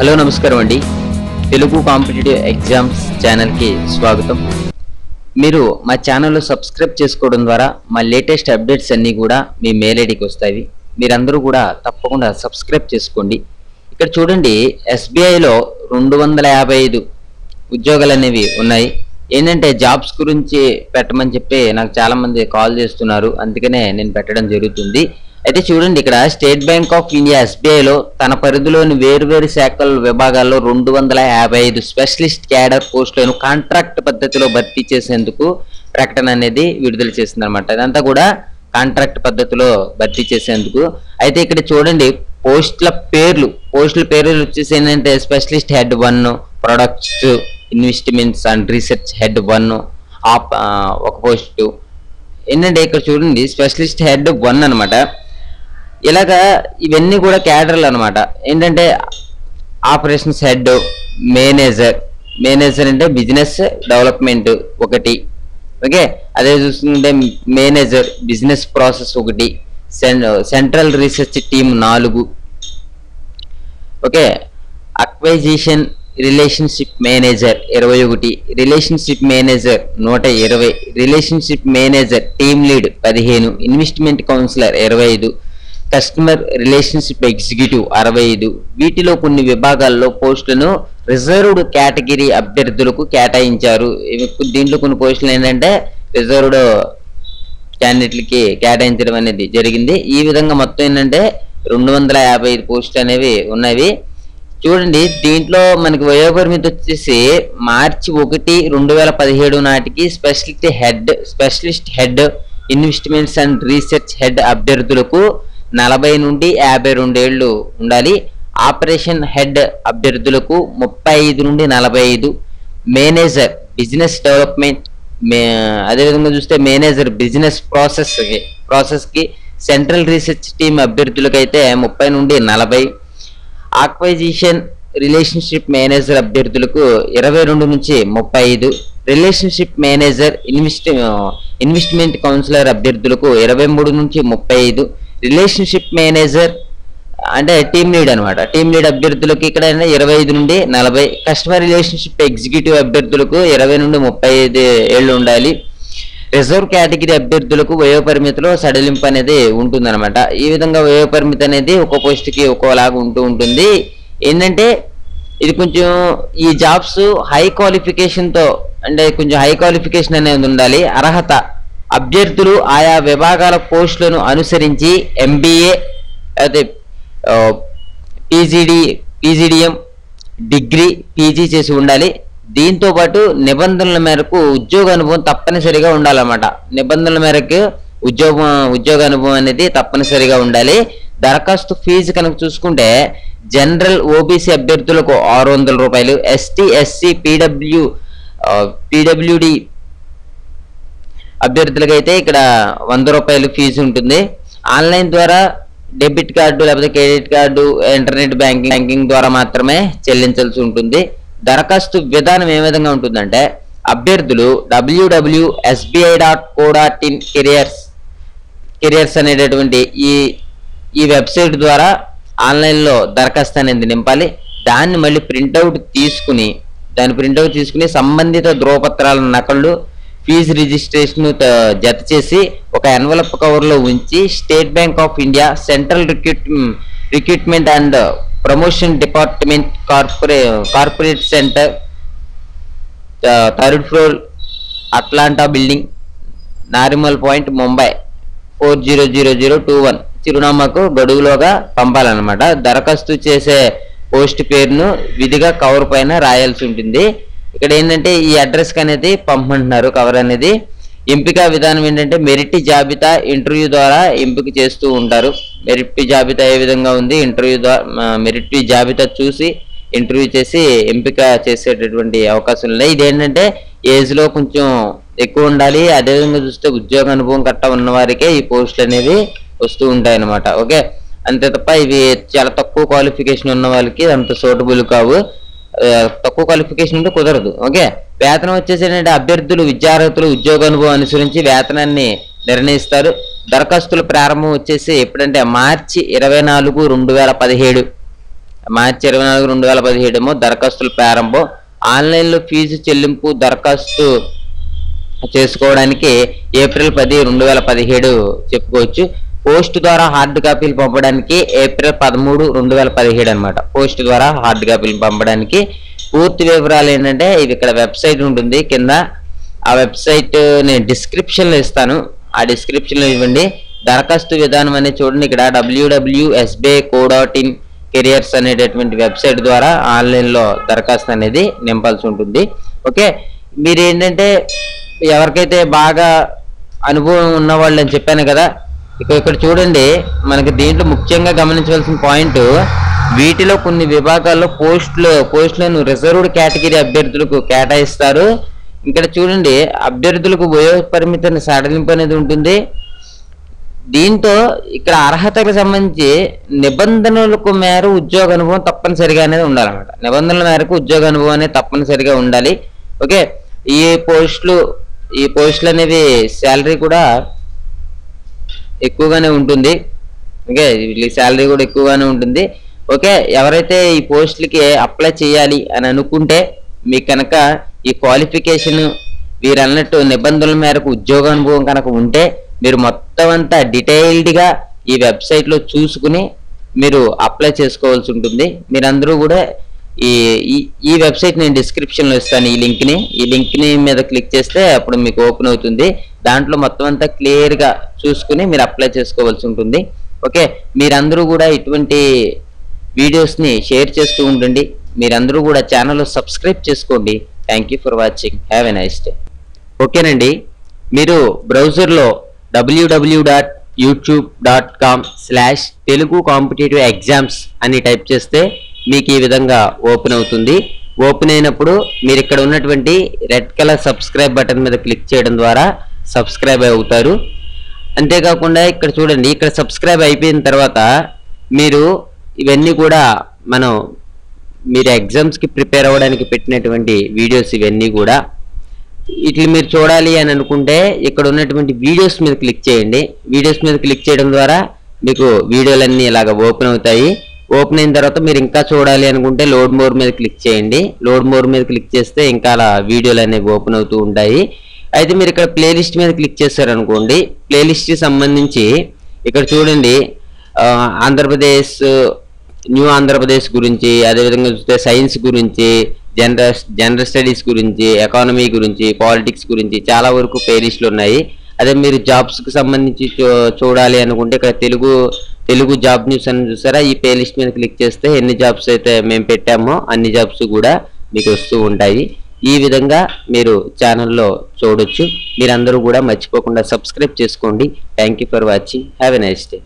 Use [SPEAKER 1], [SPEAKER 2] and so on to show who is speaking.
[SPEAKER 1] Hello నమస్కారం అండి. Telugu competitive exams ఛానల్కి స్వాగతం. మీరు మా ఛానల్లో సబ్స్క్రైబ్ చేసుకోవడం ద్వారా మా లేటెస్ట్ అప్డేట్స్ అన్నీ కూడా మీ మెయిల్ ఐడికి వస్తాయి. మీరందరూ కూడా తప్పకుండా సబ్స్క్రైబ్ చేసుకోండి. ఇక్కడ చూడండి ఎస్బీఐలో రెండు వందల యాభై ఐదు ఉద్యోగాలు అనేవి ఉన్నాయి. ఏంటంటే జాబ్స్ గురించి పెట్టమని చెప్పి నాకు చాలామంది కాల్ చేస్తున్నారు. అందుకనే నేను పెట్టడం జరుగుతుంది. అయితే చూడండి ఇక్కడ స్టేట్ బ్యాంక్ ఆఫ్ ఇండియా ఎస్బీఐలో తన పరిధిలోని వేరువేరు శాఖల విభాగాల్లో రెండు వందల యాభై ఐదు స్పెషలిస్ట్ క్యాడర్ పోస్టులను కాంట్రాక్ట్ పద్ధతిలో భర్తీ చేసేందుకు ప్రకటన అనేది విడుదల చేసింది అనమాట ఇదంతా కూడా కాంట్రాక్ట్ పద్ధతిలో భర్తీ చేసేందుకు. అయితే ఇక్కడ చూడండి పోస్టుల పేర్లు పోస్టుల పేర్లు వచ్చేసి ఏంటంటే specialist head one products investments and research head one ఆప్ ఒక పోస్టు. ఏంటంటే ఇక్కడ చూడండి స్పెషలిస్ట్ హెడ్ వన్ అనమాట ఇలాగా ఇవన్నీ కూడా క్యాడర్లు అనమాట ఏంటంటే ఆపరేషన్స్ హెడ్ మేనేజర్. మేనేజర్ అంటే బిజినెస్ డెవలప్మెంట్ ఒకటి. ఓకే? అదే చూసుకుంటే మేనేజర్ బిజినెస్ ప్రాసెస్ ఒకటి. సెంట్రల్ రీసెర్చ్ టీమ్ నాలుగు. ఓకే? అక్వైజిషన్ రిలేషన్షిప్ మేనేజర్ ఇరవై ఒకటి. రిలేషన్షిప్ మేనేజర్ నూట ఇరవై. రిలేషన్షిప్ మేనేజర్ టీమ్ లీడ్ పదిహేను. ఇన్వెస్ట్మెంట్ కౌన్సిలర్ ఇరవై ఐదు. కస్టమర్ రిలేషన్షిప్ ఎగ్జిక్యూటివ్ అరవై ఐదు. వీటిలో కొన్ని విభాగాల్లో పోస్టులను రిజర్వ్డ్ కేటగిరీ అభ్యర్థులకు కేటాయించారు. దీంట్లో కొన్ని పోస్టులు ఏంటంటే రిజర్వ్డ్ క్యాండిడేట్లకి కేటాయించడం అనేది జరిగింది. ఈ విధంగా మొత్తం ఏంటంటే రెండు వందల యాభై ఐదు పోస్టులు అనేవి ఉన్నవి. చూడండి దీంట్లో మనకి వయోపరిమితి వచ్చేసి మార్చి ఒకటి రెండు వేల పదిహేడు నాటికి specialist head specialist head investments and research head అభ్యర్థులకు నలభై నుండి యాభై రెండేళ్ళు ఉండాలి. ఆపరేషన్ హెడ్ అభ్యర్థులకు ముప్పై ఐదు నుండి నలభై ఐదు మేనేజర్ బిజినెస్ డెవలప్మెంట్ మే అదేవిధంగా చూస్తే మేనేజర్ బిజినెస్ ప్రాసెస్ ప్రాసెస్కి సెంట్రల్ రీసెర్చ్ టీమ్ అభ్యర్థులకైతే ముప్పై నుండి నలభై. ఆక్వైజిషన్ రిలేషన్షిప్ మేనేజర్ అభ్యర్థులకు ఇరవై రెండు నుంచి ముప్పై ఐదు relationship manager invest investment counsellor అభ్యర్థులకు ఇరవై మూడు నుంచి ముప్పై ఐదు రిలేషన్షిప్ మేనేజర్ అంటే టీమ్ లీడ్ అనమాట టీమ్ లీడ్ అభ్యర్థులకు ఇక్కడ ఇరవై ఐదు నుండి నలభై కస్టమర్ రిలేషన్షిప్ ఎగ్జిక్యూటివ్ అభ్యర్థులకు ఇరవై నుండి ముప్పై ఐదు ఏళ్ళు ఉండాలి. రిజర్వ్ కేటగిరీ అభ్యర్థులకు వయోపరిమితిలో సడలింపు అనేది ఉంటుందన్నమాట. ఈ విధంగా వయోపరిమితి అనేది ఒక్కో పోస్ట్కి ఒక్కోలాగా ఉంటూ ఉంటుంది. ఏంటంటే ఇది కొంచెం ఈ జాబ్స్ హై క్వాలిఫికేషన్తో అంటే కొంచెం హై క్వాలిఫికేషన్ అనేది ఉండాలి. అర్హత అభ్యర్థులు ఆయా విభాగాల పోస్టులను అనుసరించి ఎంబీఏ అయితే పీజీడి పీజీడిఎం డిగ్రీ పీజీ చేసి ఉండాలి. దీంతో పాటు నిబంధనల మేరకు ఉద్యోగ అనుభవం తప్పనిసరిగా ఉండాలన్నమాట. నిబంధనల మేరకు ఉద్యోగం ఉద్యోగ అనుభవం అనేది తప్పనిసరిగా ఉండాలి. దరఖాస్తు ఫీజు కనుక చూసుకుంటే జనరల్ ఓబీసీ అభ్యర్థులకు ఆరు వందల రూపాయలు ఎస్టీ ఎస్సీ పీడబ్ల్యూ పీడబ్ల్యూడి అభ్యర్థులకైతే ఇక్కడ వంద రూపాయలు ఫీజు ఉంటుంది. ఆన్లైన్ ద్వారా డెబిట్ కార్డు లేకపోతే credit card internet banking banking ద్వారా మాత్రమే చెల్లించాల్సి ఉంటుంది. దరఖాస్తు విధానం ఏ విధంగా ఉంటుందంటే అభ్యర్థులు WW SBI dot co dot in careers careers అనేటటువంటి ఈ ఈ వెబ్సైట్ ద్వారా ఆన్లైన్లో దరఖాస్తు అనేది నింపాలి. దాన్ని మళ్ళీ ప్రింటౌట్ తీసుకుని దాని ప్రింటౌట్ తీసుకుని సంబంధిత ధ్రువపత్రాల నకళ్ళు ఫీజు రిజిస్ట్రేషన్ జత చేసి ఒక ఎన్వలప్ కవర్లో ఉంచి State Bank of India central recruit recruitment and promotion department corpo corporate centre third floor Atlanta building Nariman point Mumbai four zero zero zero two one. చిరునామాకు గడువులోగా పంపాలన్నమాట. దరఖాస్తు చేసే పోస్ట్ పేరును విధిగా కవర్ పైన రాయాల్సి ఉంటుంది. ఇక్కడ ఏంటంటే ఈ అడ్రస్కి అనేది పంపమంటున్నారు కవర్ అనేది. ఎంపిక విధానం ఏంటంటే మెరిట్ జాబితా ఇంటర్వ్యూ ద్వారా ఎంపిక చేస్తూ ఉంటారు. మెరిట్ జాబితా ఏ విధంగా ఉంది? ఇంటర్వ్యూ ద్వారా మెరిట్ జాబితా చూసి ఇంటర్వ్యూ చేసి ఎంపిక చేసేటటువంటి అవకాశం ఉన్నాయి. ఇదేంటంటే ఏజ్లో కొంచెం ఎక్కువ ఉండాలి. అదేవిధంగా చూస్తే ఉద్యోగ అనుభవం కట్ట ఉన్న వారికే ఈ పోస్టులు అనేవి వస్తూ ఉంటాయి అన్నమాట ఓకే? అంతే తప్ప ఇవి చాలా తక్కువ క్వాలిఫికేషన్ ఉన్న వాళ్ళకి అంత సూటబుల్ కావు. తక్కువ క్వాలిఫికేషన్ ఉంటే కుదరదు. ఓకే వేతనం వచ్చేసి ఏంటంటే అభ్యర్థులు విద్యార్థులు ఉద్యోగ అనుభవం అనుసరించి వేతనాన్ని నిర్ణయిస్తారు. దరఖాస్తుల ప్రారంభం వచ్చేసి ఎప్పుడంటే మార్చి ఇరవై నాలుగు రెండు వేల పదిహేడు. మార్చి ఇరవై నాలుగు రెండు వేల పదిహేడుమో దరఖాస్తుల ప్రారంభం. ఆన్లైన్లో ఫీజు చెల్లింపు దరఖాస్తు చేసుకోవడానికి ఏప్రిల్ పది రెండు వేల పదిహేడు చెప్పుకోవచ్చు. పోస్ట్ ద్వారా హార్డ్ కాపీలు పంపడానికి ఏప్రిల్ పదమూడు రెండు వేల పదిహేడు అనమాట పోస్ట్ ద్వారా హార్డ్ కాపీలు పంపడానికి పూర్తి వివరాలు ఏంటంటే ఇది ఇక్కడ వెబ్సైట్ ఉంటుంది. కింద ఆ వెబ్సైట్ నేను డిస్క్రిప్షన్లో ఇస్తాను. ఆ డిస్క్రిప్షన్లో ఇవ్వండి. దరఖాస్తు విధానం అనేది చూడండి. ఇక్కడ WW SBI co dot in careers అనేటటువంటి వెబ్సైట్ ద్వారా ఆన్లైన్లో దరఖాస్తు అనేది నింపాల్సి ఉంటుంది. ఓకే? మీరు ఏంటంటే ఎవరికైతే బాగా అనుభవం ఉన్నవాళ్ళు అని చెప్పాను కదా ఇక ఇక్కడ చూడండి మనకి దీంట్లో ముఖ్యంగా గమనించవలసిన పాయింట్ వీటిలో కొన్ని విభాగాల్లో పోస్టులు పోస్టులను రిజర్వ్డ్ కేటగిరీ అభ్యర్థులకు కేటాయిస్తారు. ఇక్కడ చూడండి అభ్యర్థులకు వయో పరిమితిని సడలింపు అనేది ఉంటుంది. దీంతో ఇక్కడ అర్హతకు సంబంధించి నిబంధనలకు మేర ఉద్యోగ అనుభవం తప్పనిసరిగా అనేది ఉండాలన్నమాట. నిబంధనల మేరకు ఉద్యోగ అనుభవం అనేది తప్పనిసరిగా ఉండాలి. ఓకే? ఈ పోస్టులు ఈ పోస్టులు అనేవి శాలరీ కూడా ఎక్కువగానే ఉంటుంది. ఓకే వీళ్ళ శాలరీ కూడా ఎక్కువగానే ఉంటుంది. ఓకే ఎవరైతే ఈ పోస్టులకి అప్లై చేయాలి అని అనుకుంటే మీకు కనుక ఈ క్వాలిఫికేషన్ వీరు అన్నట్టు నిబంధనల మేరకు ఉద్యోగ అనుభవం కనుక ఉంటే మీరు మొత్తం అంతా డీటెయిల్డ్గా ఈ వెబ్సైట్లో చూసుకుని మీరు అప్లై చేసుకోవాల్సి ఉంటుంది. మీరందరూ కూడా ఈ ఈ- ఈ వెబ్సైట్ నేను డిస్క్రిప్షన్లో ఇస్తాను ఈ లింక్ని ఈ లింక్ని మీద క్లిక్ చేస్తే అప్పుడు మీకు ఓపెన్ అవుతుంది. దాంట్లో మొత్తం అంతా క్లియర్గా చూసుకుని మీరు అప్లై చేసుకోవాల్సి ఉంటుంది. ఓకే మీరందరూ కూడా ఇటువంటి వీడియోస్ని షేర్ చేస్తూ ఉండండి. మీరందరూ కూడా ఛానల్ సబ్స్క్రైబ్ చేసుకోండి. Thank you for watching have a nice day ఓకేనండి మీరు బ్రౌజర్లో WW dot YouTube dot com slash Telugu competitive exams అని టైప్ చేస్తే మీకు ఈ విధంగా ఓపెన్ అవుతుంది. ఓపెన్ అయినప్పుడు మీరు ఇక్కడ ఉన్నటువంటి రెడ్ కలర్ సబ్స్క్రైబ్ బటన్ మీద క్లిక్ చేయడం ద్వారా సబ్స్క్రైబ్ అవుతారు. అంతేకాకుండా ఇక్కడ చూడండి ఇక్కడ సబ్స్క్రైబ్ అయిపోయిన తర్వాత మీరు ఇవన్నీ కూడా మనం మీరు ఎగ్జామ్స్కి ప్రిపేర్ అవ్వడానికి పెట్టినటువంటి వీడియోస్ ఇవన్నీ కూడా. ఇట్లా మీరు చూడాలి అని అనుకుంటే ఇక్కడ ఉన్నటువంటి వీడియోస్ మీద క్లిక్ చేయండి. వీడియోస్ మీద క్లిక్ చేయడం ద్వారా మీకు వీడియోలన్నీ ఇలాగ ఓపెన్ అవుతాయి. ఓపెన్ అయిన తర్వాత మీరు ఇంకా చూడాలి అనుకుంటే లోడ్ మోర్ మీద క్లిక్ చేయండి. లోడ్ మోర్ మీద క్లిక్ చేస్తే ఇంకా అలా వీడియోలు అనేవి ఓపెన్ అవుతూ ఉంటాయి. అయితే మీరు ఇక్కడ ప్లేలిస్ట్ మీద క్లిక్ చేశారనుకోండి. ప్లేలిస్ట్కి సంబంధించి ఇక్కడ చూడండి ఆంధ్రప్రదేశ్ న్యూ ఆంధ్రప్రదేశ్ గురించి అదేవిధంగా చూస్తే సైన్స్ గురించి జనరల్ జనరల్ స్టడీస్ గురించి ఎకానమీ గురించి పాలిటిక్స్ గురించి చాలా వరకు ప్లేలిస్టులు ఉన్నాయి. అదే మీరు జాబ్స్కి సంబంధించి చూ- చూడాలి అనుకుంటే ఇక్కడ తెలుగు తెలుగు జాబ్ న్యూస్ అని చూసారా? ఈ ప్లేలిస్ట్ మీద క్లిక్ చేస్తే ఎన్ని జాబ్స్ అయితే మేము పెట్టామో అన్ని జాబ్స్ కూడా మీకు వస్తూ ఉంటాయి. ఈ విధంగా మీరు ఛానల్లో చూడొచ్చు. మీరందరూ కూడా మర్చిపోకుండా సబ్స్క్రైబ్ చేసుకోండి. Thank you for watching have a nice day